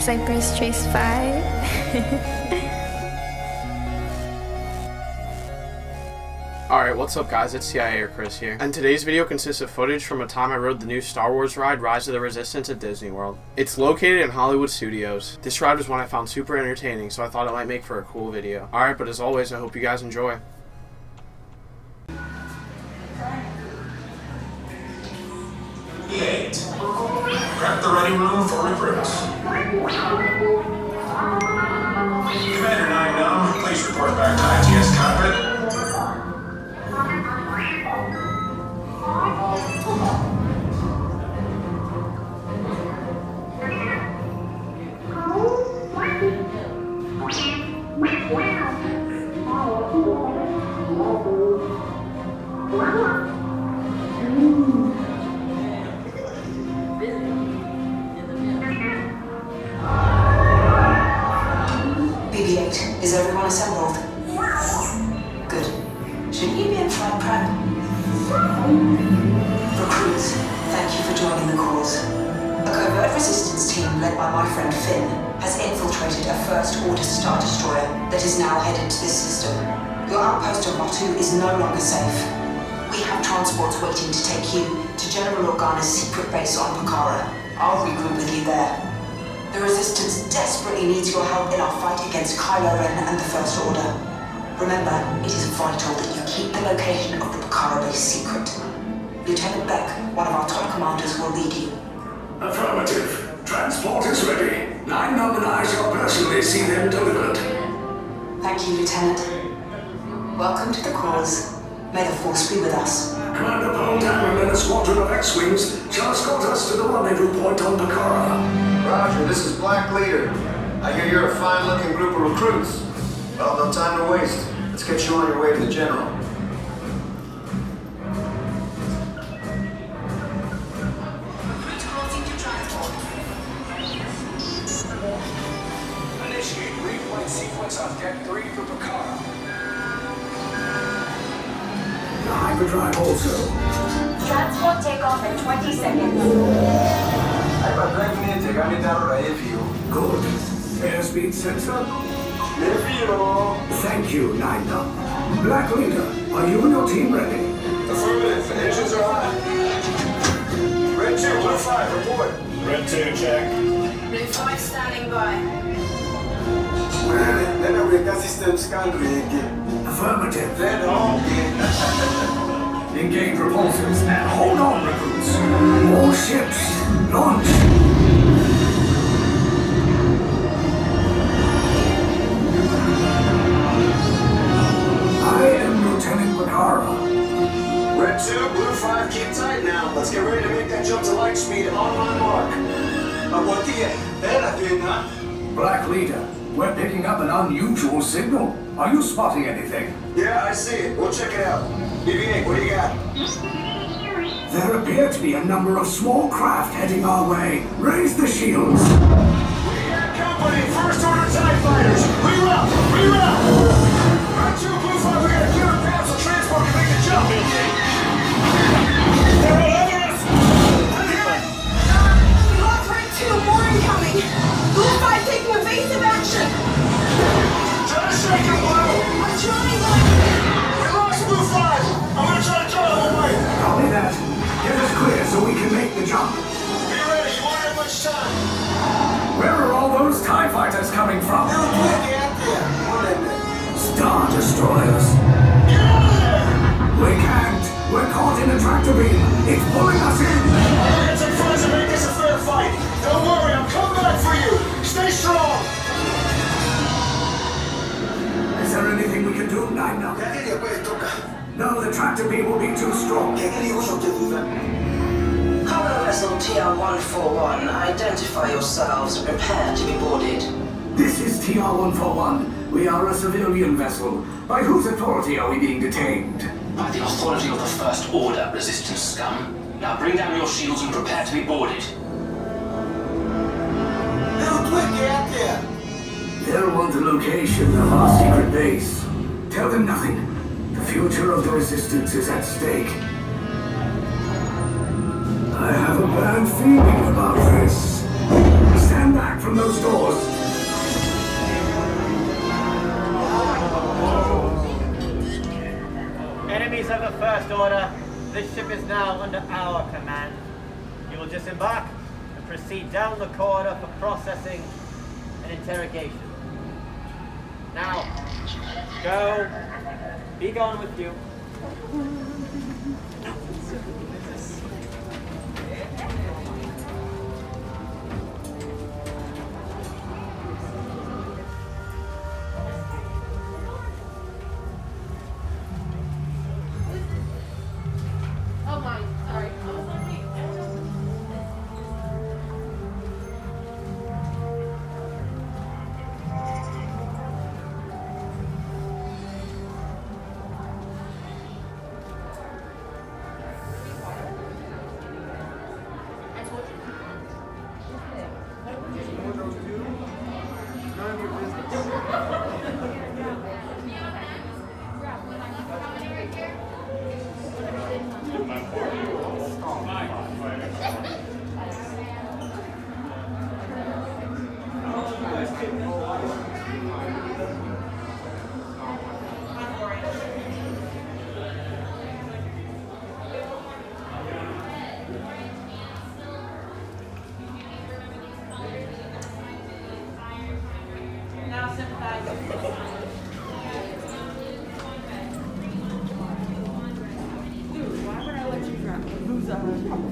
Cypress Trace 5. Alright, what's up guys, it's CIA Chris here. And today's video consists of footage from a time I rode the new Star Wars ride, Rise of the Resistance at Disney World. It's located in Hollywood Studios. This ride was one I found super entertaining, so I thought it might make for a cool video. Alright, but as always, I hope you guys enjoy. Eight. Prep the ready room for recruits. Commander 9-9, please report back to ITS friend Finn has infiltrated a First Order Star Destroyer that is now headed to this system. Your outpost of Batuu is no longer safe. We have transports waiting to take you to General Organa's secret base on Pacara. I'll regroup with you there. The Resistance desperately needs your help in our fight against Kylo Ren and the First Order. Remember, it is vital that you keep the location of the Pacara base secret. Lieutenant Bek, one of our top commanders, will lead you. Affirmative. Transport is ready. Nien Nunb and I shall personally see them delivered. Thank you, Lieutenant. Welcome to the cause. May the Force be with us. Commander Poe Dameron and a squadron of X-Wings shall escort us to the rendezvous point on Pacara. Roger, this is Black Leader. I hear you're a fine-looking group of recruits. Well, no time to waste. Let's get you on your way to the General. Sequence on deck three for Pacara. The hyperdrive also. Transport takeoff in 20 seconds. Hyperdrive gamit aro Raevio. Good. Airspeed sensor? Revio! Thank you, Nien Nunb. Black Leader, are you and your team ready? Affirmative, engines are hot. Red 2, Blue 5, report. Red 2, check. Blue 5 standing by. Then I will gas system scan rig. Affirmative. Then home. Engage repulsors and hold on, recruits. More ships. Launch. I am Lieutenant Bakara. Red 2, Blue 5, keep tight now. Let's get ready to make that jump to light speed on my mark. Aguantie. Espérate, ¿no? Black Leader, we're picking up an unusual signal. Are you spotting anything? Yeah, I see it. We'll check it out. BB-8, what do you got? There appear to be a number of small craft heading our way. Raise the shields. We got company, first order TIE fighters. Reroute! Reroute! Red 2, Blue 5, we got a clear path so transport can make the jump. No, the will be too strong. Cargo vessel TR-141, identify yourselves and prepare to be boarded. This is TR-141. We are a civilian vessel. By whose authority are we being detained? By the authority of the First Order, Resistance scum. Now bring down your shields and prepare to be boarded. How quick, get out there! They'll want the location of our secret base. Tell them nothing. The future of the Resistance is at stake. I have a bad feeling about this. Stand back from those doors. Enemies of the First Order, this ship is now under our command. You will disembark and proceed down the corridor for processing and interrogation. Now, go. Be gone with you.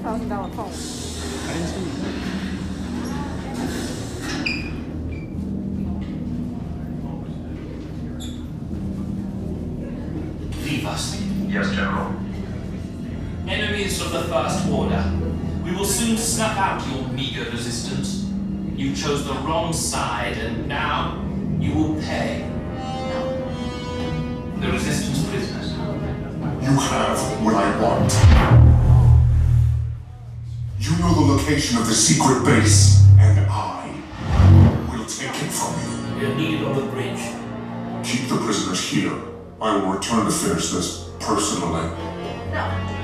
Thousand dollar phone? I didn't see you. Leave us. Yes, General. Enemies of the First Order. We will soon snuff out your meager resistance. You chose the wrong side, and now you will pay. The Resistance prisoners. You have what I want. You know the location of the secret base, and I will take it from you. We'll need on the bridge. Keep the prisoners here. I will return to finish this personally. And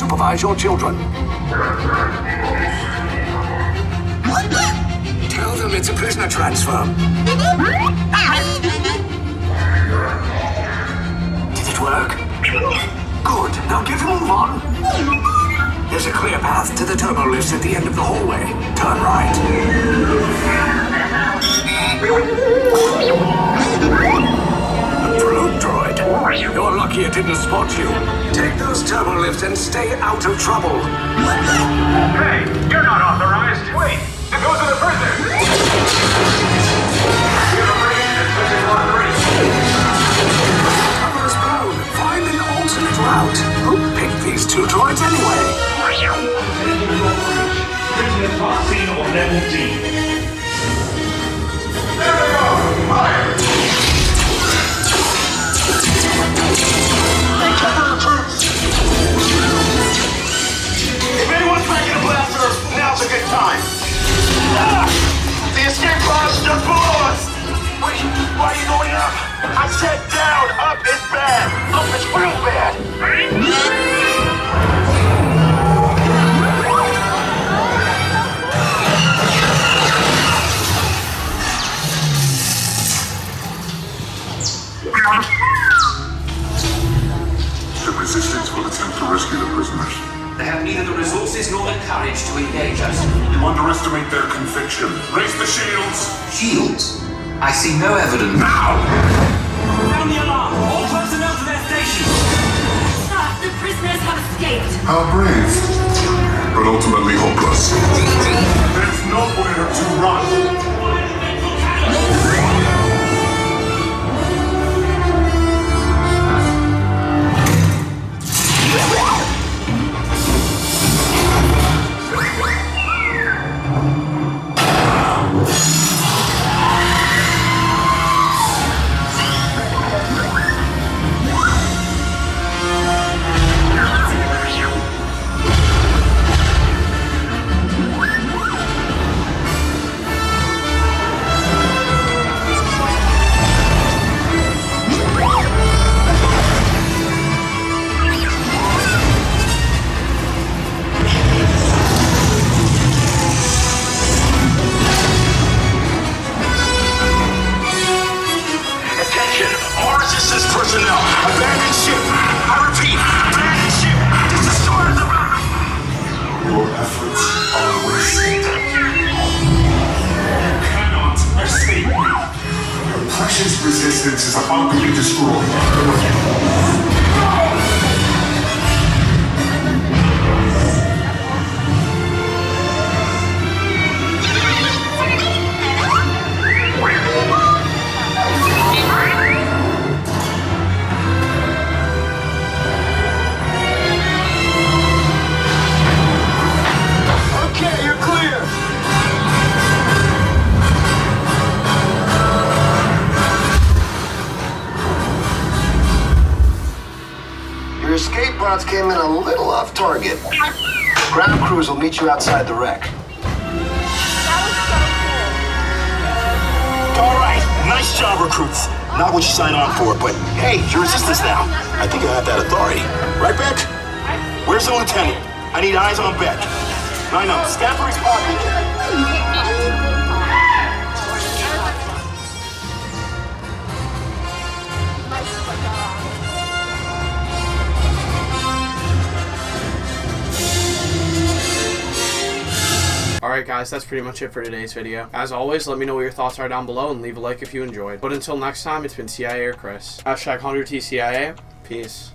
supervise your children. Tell them it's a prisoner transfer. Did it work? Good. Now him a move on. There's a clear path to the turbo lifts at the end of the hallway. Turn right. You're lucky it didn't spot you. Take those turbo lifts and stay out of trouble. Hey, you're not authorized. Wait, it goes to the prisoner. Cover is blown. An alternate route. Who picked these two droids anyway? Prisoner level D. I see no evidence. Now! Sound the alarm! All personnel to their stations! Sir, the prisoners have escaped. How brave. But ultimately hopeless. There's nowhere to run. resistance is about to be destroyed. Routes came in a little off target. Ground crews will meet you outside the wreck. All right, nice job, recruits. Not what you signed on for, but hey, you're resistance now. I think I have that authority. Right, Bek? Where's the lieutenant? I need eyes on Bek. I know. Stand for his pocket. Alright guys, that's pretty much it for today's video. As always, let me know what your thoughts are down below and leave a like if you enjoyed. But until next time, it's been CIA or Chris. Hashtag 100TCIA. Peace.